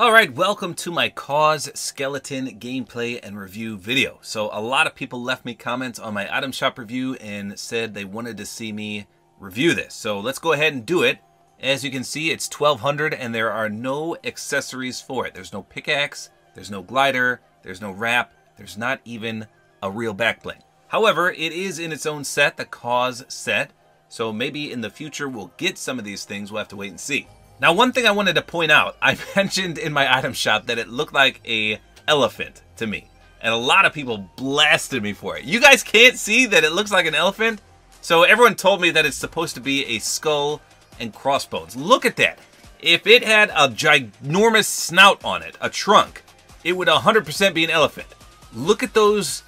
Alright, welcome to my KAWS Skeleton gameplay and review video. So a lot of people left me comments on my item shop review and said they wanted to see me review this. So let's go ahead and do it. As you can see, it's 1200 and there are no accessories for it. There's no pickaxe, there's no glider, there's no wrap, there's not even a real back bling. However, it is in its own set, the KAWS set, so maybe in the future we'll get some of these things, we'll have to wait and see. Now, one thing I wanted to point out, I mentioned in my item shop that it looked like a elephant to me. And a lot of people blasted me for it. You guys can't see that it looks like an elephant? So everyone told me that it's supposed to be a skull and crossbones. Look at that. If it had a ginormous snout on it, a trunk, it would 100% be an elephant. Look at those,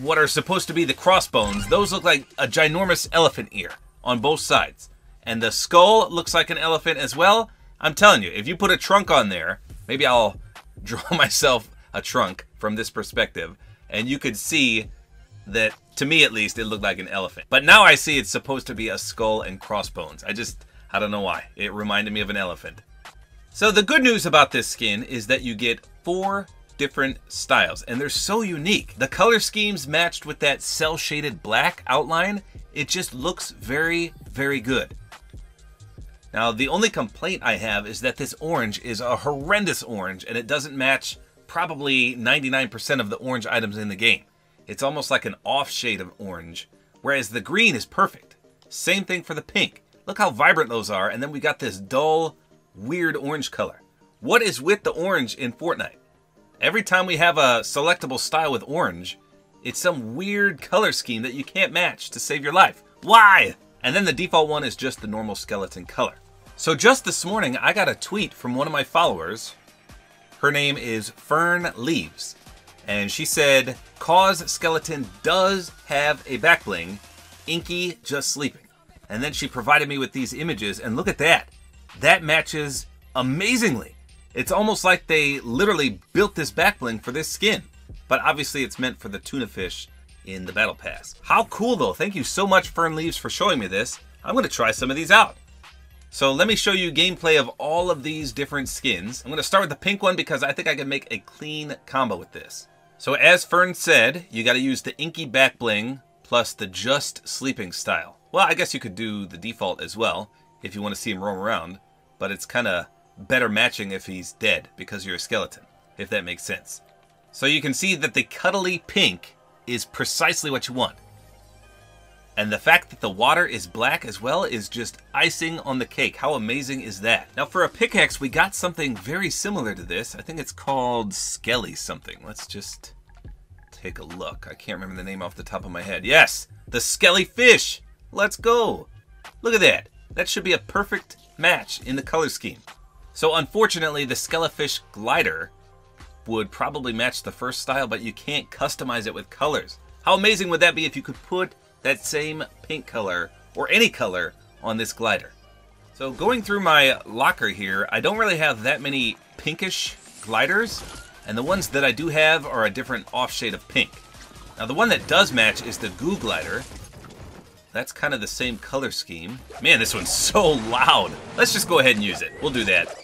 what are supposed to be the crossbones. Those look like a ginormous elephant ear on both sides and the skull looks like an elephant as well. I'm telling you, if you put a trunk on there, maybe I'll draw myself a trunk from this perspective, and you could see that, to me at least, it looked like an elephant. But now I see it's supposed to be a skull and crossbones. I just, I don't know why. It reminded me of an elephant. So the good news about this skin is that you get four different styles, and they're so unique. The color schemes matched with that cel-shaded black outline, it just looks very, very good. Now, the only complaint I have is that this orange is a horrendous orange, and it doesn't match probably 99% of the orange items in the game. It's almost like an off shade of orange, whereas the green is perfect. Same thing for the pink. Look how vibrant those are, and then we got this dull, weird orange color. What is with the orange in Fortnite? Every time we have a selectable style with orange, it's some weird color scheme that you can't match to save your life. Why? And then the default one is just the normal skeleton color. So just this morning, I got a tweet from one of my followers. Her name is Fern Leaves. And she said, KAWS Skeleton does have a back bling, Inky just sleeping. And then she provided me with these images, and look at that. That matches amazingly. It's almost like they literally built this back bling for this skin. But obviously it's meant for the tuna fish in the battle pass. How cool though. Thank you so much Fern Leaves for showing me this. I'm going to try some of these out. So let me show you gameplay of all of these different skins. I'm going to start with the pink one because I think I can make a clean combo with this. So as Fern said, you got to use the Inky Back Bling plus the Just Sleeping style. Well, I guess you could do the default as well if you want to see him roam around, but it's kind of better matching if he's dead because you're a skeleton, if that makes sense. So you can see that the cuddly pink is precisely what you want. And the fact that the water is black as well is just icing on the cake. How amazing is that? Now for a pickaxe, we got something very similar to this. I think it's called Skelly something. Let's just take a look. I can't remember the name off the top of my head. Yes, the Skelly Fish. Let's go. Look at that. That should be a perfect match in the color scheme. So unfortunately, the Skellyfish glider would probably match the first style, but you can't customize it with colors. How amazing would that be if you could put that same pink color or any color on this glider. So going through my locker here, I don't really have that many pinkish gliders, and the ones that I do have are a different off shade of pink. Now the one that does match is the Goo Glider. That's kind of the same color scheme. Man, this one's so loud. Let's just go ahead and use it. We'll do that.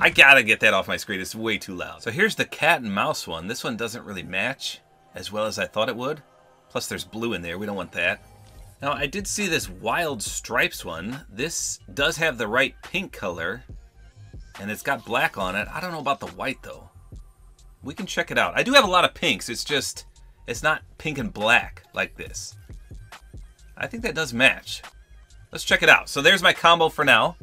I gotta get that off my screen. It's way too loud. So here's the cat and mouse one. This one doesn't really match as well as I thought it would. Plus there's blue in there. We don't want that. Now, I did see this Wild Stripes one. This does have the right pink color, and it's got black on it. I don't know about the white, though. We can check it out. I do have a lot of pinks. It's just, it's not pink and black like this. I think that does match. Let's check it out. So there's my combo for now.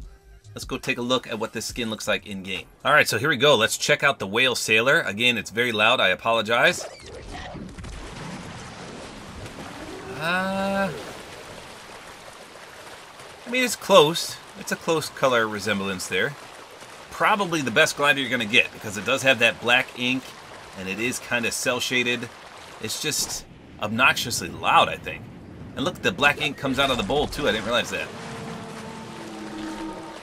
Let's go take a look at what this skin looks like in-game. All right, so here we go. Let's check out the Whale Sailor. Again, it's very loud. I apologize. Uh, I mean, it's close. It's a close color resemblance there. Probably the best glider you're going to get because it does have that black ink and it is kind of cel shaded. It's just obnoxiously loud, I think. And look, the black ink comes out of the bowl too. I didn't realize that.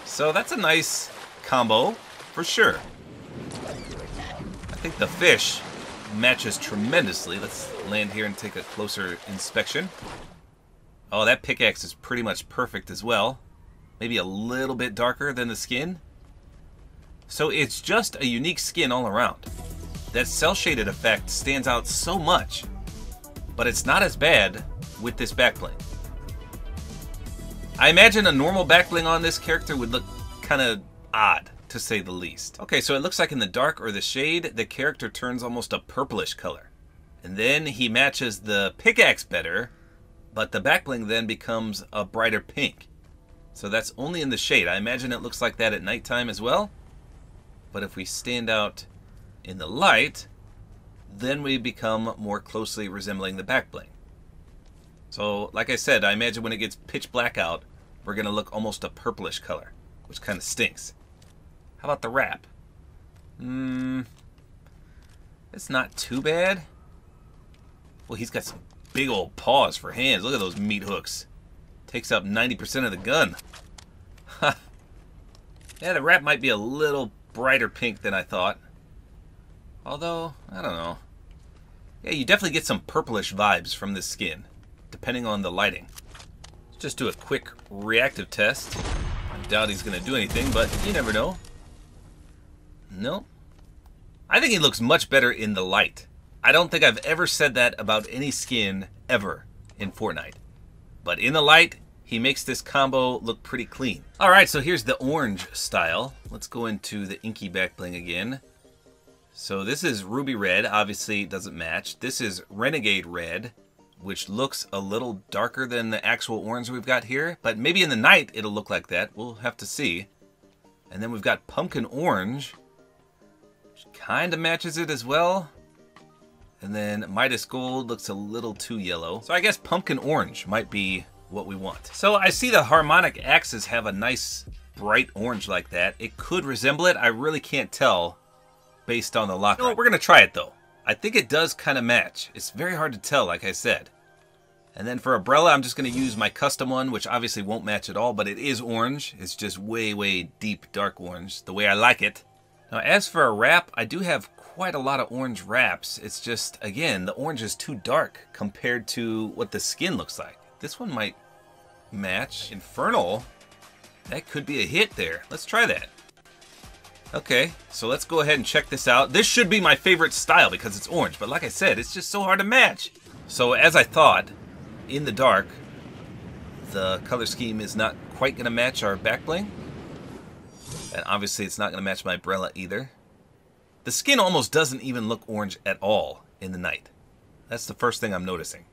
So that's a nice combo for sure. I think the fish matches tremendously. Let's land here and take a closer inspection. Oh, that pickaxe is pretty much perfect as well. Maybe a little bit darker than the skin. So it's just a unique skin all around. That cel shaded effect stands out so much, but it's not as bad with this backbling. I imagine a normal backbling on this character would look kind of odd, to say the least. Okay, so it looks like in the dark or the shade, the character turns almost a purplish color. And then he matches the pickaxe better, but the backbling then becomes a brighter pink. So that's only in the shade. I imagine it looks like that at nighttime as well. But if we stand out in the light, then we become more closely resembling the backbling. So, like I said, I imagine when it gets pitch black out, we're going to look almost a purplish color, which kind of stinks. How about the wrap? Hmm, it's not too bad. Well, he's got some big old paws for hands. Look at those meat hooks. Takes up 90% of the gun. yeah, the wrap might be a little brighter pink than I thought. Although, I don't know. Yeah, you definitely get some purplish vibes from this skin depending on the lighting. Let's just do a quick reactive test. I doubt he's going to do anything, but you never know. No. I think he looks much better in the light. I don't think I've ever said that about any skin ever in Fortnite. But in the light, he makes this combo look pretty clean. Alright, so here's the orange style. Let's go into the inky back bling again. So this is ruby red, obviously doesn't match. This is renegade red which looks a little darker than the actual orange we've got here. But maybe in the night it'll look like that. We'll have to see. And then we've got pumpkin orange, kind of matches it as well. And then Midas Gold looks a little too yellow. So I guess pumpkin orange might be what we want. So I see the harmonic axes have a nice bright orange like that. It could resemble it. I really can't tell based on the lock. You know we're going to try it though. I think it does kind of match. It's very hard to tell, like I said. And then for umbrella, I'm just going to use my custom one, which obviously won't match at all, but it is orange. It's just way, way deep dark orange, the way I like it. Now, as for a wrap, I do have quite a lot of orange wraps. It's just, again, the orange is too dark compared to what the skin looks like. This one might match. Infernal, that could be a hit there. Let's try that. Okay, so let's go ahead and check this out. This should be my favorite style because it's orange, but like I said, it's just so hard to match. So as I thought, in the dark, the color scheme is not quite going to match our back bling. And obviously it's not going to match my umbrella either. The skin almost doesn't even look orange at all in the night. That's the first thing I'm noticing.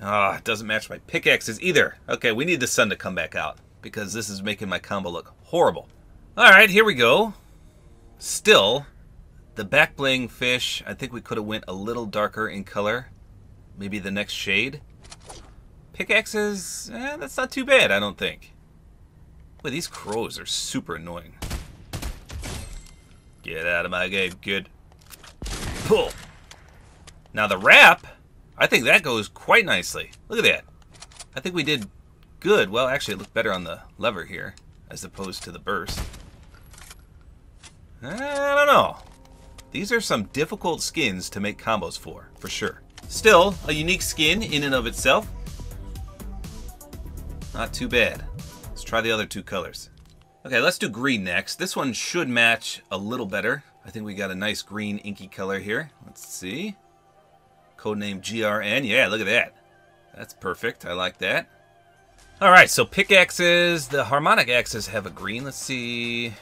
Ah, it doesn't match my pickaxes either. Okay, we need the sun to come back out because this is making my combo look horrible. Alright, here we go. Still, the back bling fish, I think we could have went a little darker in color maybe the next shade. Pickaxes, eh, that's not too bad, I don't think. Boy, these crows are super annoying. Get out of my game, good. Pull. Now the wrap, I think that goes quite nicely. Look at that. I think we did good. Well, actually, it looked better on the lever here as opposed to the burst. I don't know. These are some difficult skins to make combos for, for sure. Still, a unique skin in and of itself. Not too bad. Try the other two colors. Okay, let's do green next. This one should match a little better. I think we got a nice green inky color here. Let's see. Codename GRN. Yeah, look at that. That's perfect. I like that. Alright, so pickaxes. The harmonic axes have a green. Let's see.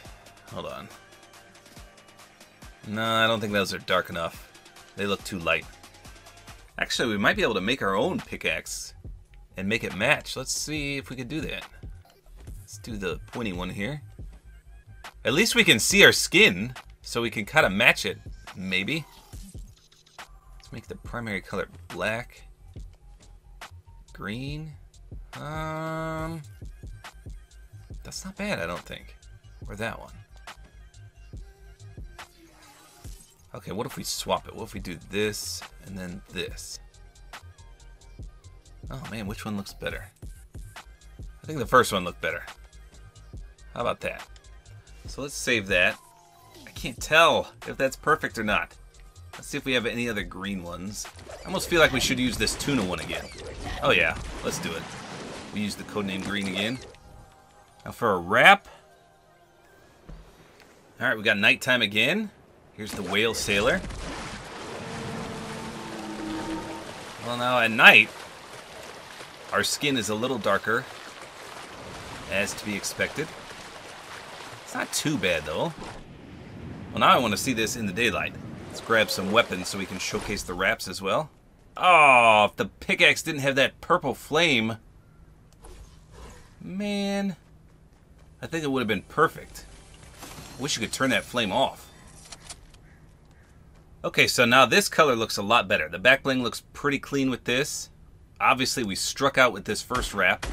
Hold on. No, I don't think those are dark enough. They look too light. Actually, we might be able to make our own pickaxe and make it match. Let's see if we can do that. Let's do the pointy one here. At least we can see our skin, so we can kind of match it, maybe. Let's make the primary color black. Green. Um, That's not bad, I don't think. Or that one. Okay, what if we swap it? What if we do this and then this? Oh man, which one looks better? I think the first one looked better. How about that? So let's save that. I can't tell if that's perfect or not. Let's see if we have any other green ones. I almost feel like we should use this tuna one again. Oh yeah, let's do it. We use the codename green again. Now for a wrap, All right, we got nighttime again. Here's the whale sailor. Well, now at night, our skin is a little darker, as to be expected. It's not too bad, though. Well, now I want to see this in the daylight. Let's grab some weapons so we can showcase the wraps as well. Oh, if the pickaxe didn't have that purple flame... Man... I think it would have been perfect. Wish you could turn that flame off. Okay, so now this color looks a lot better. The back bling looks pretty clean with this. Obviously, we struck out with this first wrap.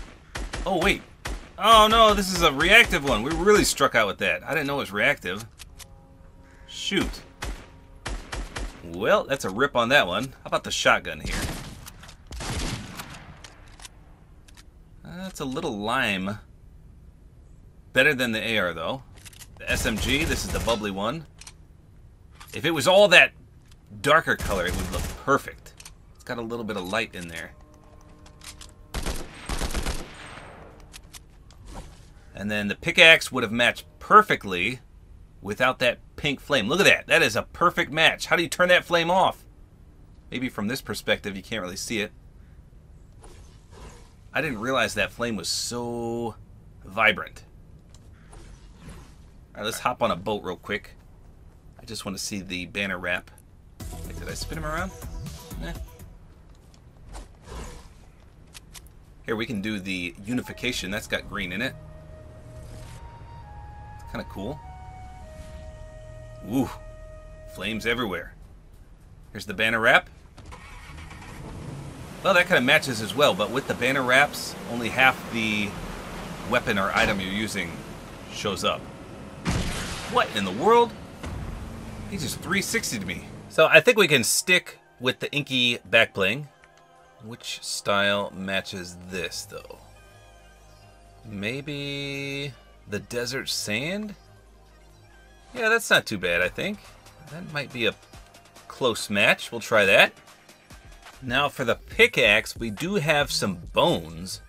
Oh, wait. Oh, no, this is a reactive one. We really struck out with that. I didn't know it was reactive. Shoot. Well, that's a rip on that one. How about the shotgun here? That's a little lime. Better than the AR, though. The SMG, this is the bubbly one. If it was all that darker color, it would look perfect. It's got a little bit of light in there. And then the pickaxe would have matched perfectly without that pink flame. Look at that. That is a perfect match. How do you turn that flame off? Maybe from this perspective you can't really see it. I didn't realize that flame was so vibrant. Alright, let's hop on a boat real quick. I just want to see the banner wrap. Did I spin him around? Here, we can do the unification. That's got green in it. Kind of cool. Ooh, flames everywhere. Here's the banner wrap. Well, that kind of matches as well, but with the banner wraps, only half the weapon or item you're using shows up. What in the world? He just 360 to me. So I think we can stick with the inky back bling. Which style matches this, though? Maybe the desert sand? Yeah, that's not too bad, I think. That might be a close match. We'll try that. Now for the pickaxe, we do have some bones,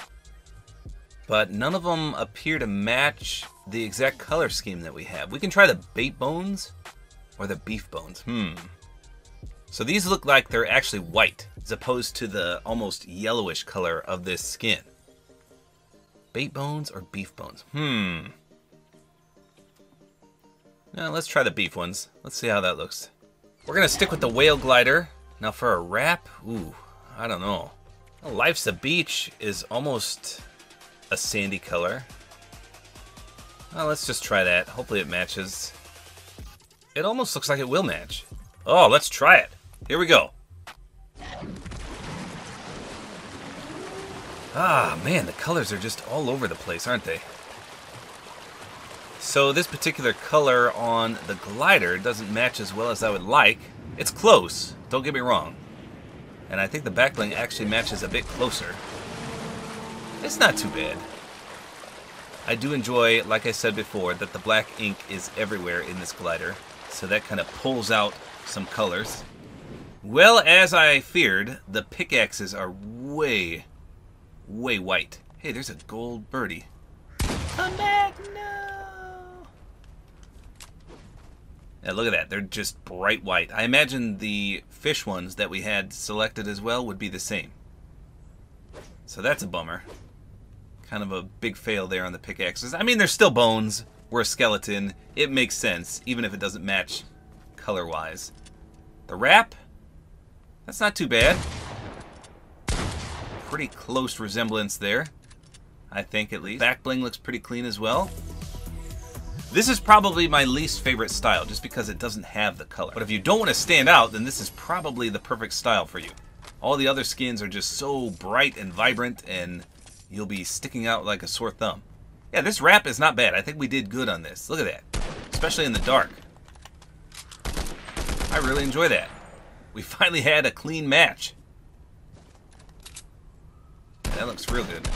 but none of them appear to match the exact color scheme that we have. We can try the bait bones or the beef bones. Hmm. So these look like they're actually white, as opposed to the almost yellowish color of this skin. Bait bones or beef bones? Hmm. Now let's try the beef ones. Let's see how that looks. We're gonna stick with the whale glider. Now for a wrap, ooh, I don't know. Life's a Beach is almost a sandy color. Well, let's just try that. Hopefully it matches. It almost looks like it will match. Oh, let's try it. Here we go. Ah, man, the colors are just all over the place, aren't they? So this particular color on the glider doesn't match as well as I would like. It's close, don't get me wrong. And I think the back bling actually matches a bit closer. It's not too bad. I do enjoy, like I said before, that the black ink is everywhere in this glider. So that kind of pulls out some colors. Well, as I feared, the pickaxes are way, way white. Hey, there's a gold birdie. Come back, no! Yeah, look at that. They're just bright white. I imagine the fish ones that we had selected as well would be the same. So that's a bummer. Kind of a big fail there on the pickaxes. I mean, they're still bones. We're a skeleton. It makes sense, even if it doesn't match color-wise. The wrap? That's not too bad. Pretty close resemblance there. I think, at least. Back bling looks pretty clean as well. This is probably my least favorite style, just because it doesn't have the color. But if you don't want to stand out, then this is probably the perfect style for you. All the other skins are just so bright and vibrant, and you'll be sticking out like a sore thumb. Yeah, this wrap is not bad. I think we did good on this. Look at that. Especially in the dark. I really enjoy that. We finally had a clean match. That looks real good.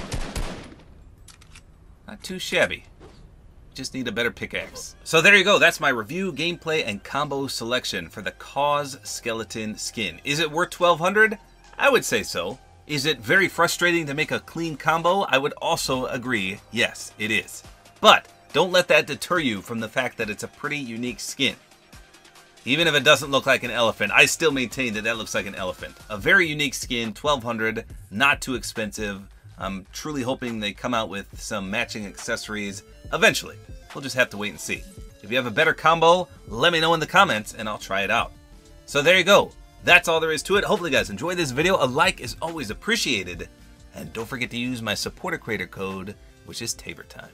Not too shabby. Just need a better pickaxe. So there you go. That's my review, gameplay, and combo selection for the KAWS Skeleton skin. Is it worth 1200 I would say so. Is it very frustrating to make a clean combo? I would also agree, yes, it is. But don't let that deter you from the fact that it's a pretty unique skin. Even if it doesn't look like an elephant, I still maintain that that looks like an elephant. A very unique skin, 1200 not too expensive. I'm truly hoping they come out with some matching accessories eventually. We'll just have to wait and see. If you have a better combo, let me know in the comments and I'll try it out. So there you go. That's all there is to it. Hopefully guys enjoy this video. A like is always appreciated. And don't forget to use my supporter creator code, which is Tabor Time.